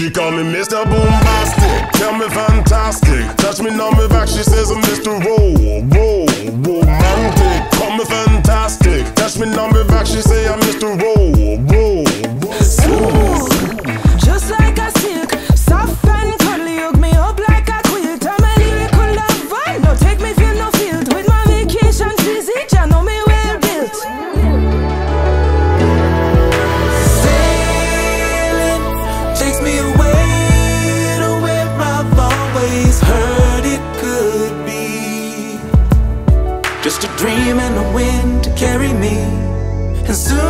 She call me Mr. Boombastic, tell me fantastic. Touch me on my back, she says I'm Mr. Roll, roll, romantic. Call me fantastic, touch me on my back, she say I'm Mr. Roll, roll, Just a dream and the wind to carry me, and soon